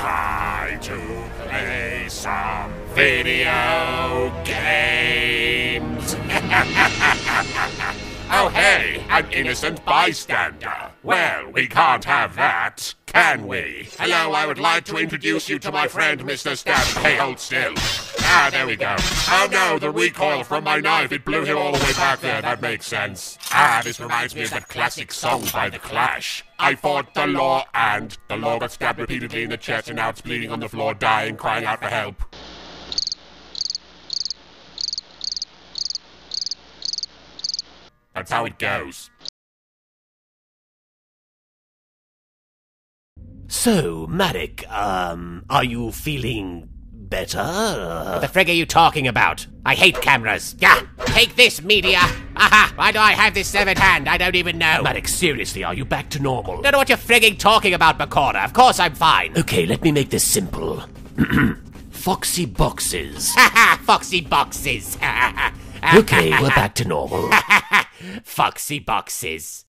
Time to play some video games. oh, hey, an innocent bystander. Well, we can't have that, can we? Hello, I would like to introduce you to my friend, Mr. Stab. Hey, hold still. Ah, there we go. Oh no, the recoil from my knife, it blew him all the way back there. That makes sense. Ah, this reminds me of that classic song by The Clash. I fought the law and the law got stabbed repeatedly in the chest and now it's bleeding on the floor, dying, crying out for help. That's how it goes. So, Marik, um, are you feeling better? What the frig are you talking about? I hate cameras. Yeah, take this, media. Aha, why do I have this severed hand? I don't even know. Marik, seriously, are you back to normal? Don't know what you're frigging talking about, Bakura. Of course I'm fine. Okay, let me make this simple. Foxy boxes. Haha, foxy boxes. Okay, we're back to normal. foxy boxes.